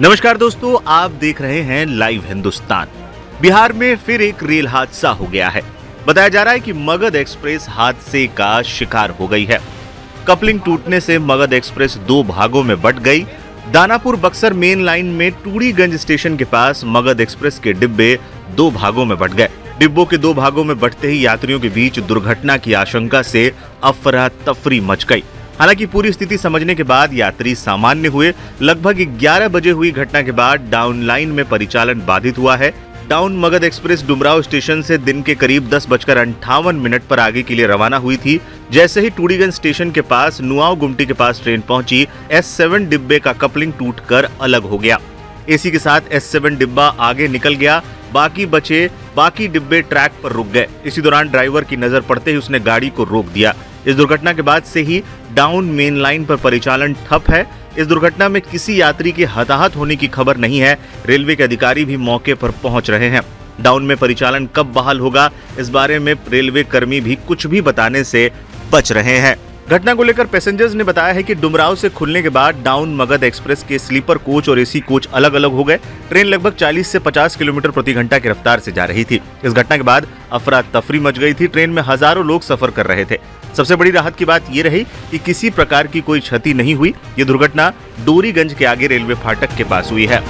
नमस्कार दोस्तों, आप देख रहे हैं लाइव हिंदुस्तान। बिहार में फिर एक रेल हादसा हो गया है। बताया जा रहा है कि मगध एक्सप्रेस हादसे का शिकार हो गई है। कपलिंग टूटने से मगध एक्सप्रेस दो भागों में बट गई। दानापुर बक्सर मेन लाइन में टूड़ीगंज स्टेशन के पास मगध एक्सप्रेस के डिब्बे दो भागों में बट गए। डिब्बों के दो भागों में बटते ही यात्रियों के बीच दुर्घटना की आशंका से अफरा तफरी मच गई। हालाँकि पूरी स्थिति समझने के बाद यात्री सामान्य हुए। लगभग 11 बजे हुई घटना के बाद डाउन लाइन में परिचालन बाधित हुआ है। Down Magadh express Dumraon station से दिन के करीब दस बजकर अंठावन मिनट पर आगे के लिए रवाना हुई थी। जैसे ही टूडीगंज स्टेशन के पास नुआव गुमटी के पास ट्रेन पहुँची, एस सेवन डिब्बे का कपलिंग टूटकर अलग हो गया। एसी के साथ एस सेवन डिब्बा आगे निकल गया, बाकी बचे, बाकी डिब्बे ट्रैक पर रुक गए। इसी दौरान ड्राइवर की नज़र पड़ते ही उसने गाड़ी को रोक दिया। इस दुर्घटना के बाद से ही डाउन मेन लाइन पर परिचालन ठप है। इस दुर्घटना में किसी यात्री के हताहत होने की खबर नहीं है। रेलवे के अधिकारी भी मौके पर पहुँच रहे हैं। डाउन में परिचालन कब बहाल होगा, इस बारे में रेलवे कर्मी भी कुछ भी बताने से बच रहे हैं। घटना को लेकर पैसेंजर्स ने बताया है कि डुमराव से खुलने के बाद डाउन मगध एक्सप्रेस के स्लीपर कोच और एसी कोच अलग अलग हो गए। ट्रेन लगभग 40 से 50 किलोमीटर प्रति घंटा की रफ्तार से जा रही थी। इस घटना के बाद अफरा तफरी मच गई थी। ट्रेन में हज़ारों लोग सफ़र कर रहे थे। सबसे बड़ी राहत की बात ये रही कि किसी प्रकार की कोई क्षति नहीं हुई। ये दुर्घटना डोरीगंज के आगे रेलवे फाटक के पास हुई है।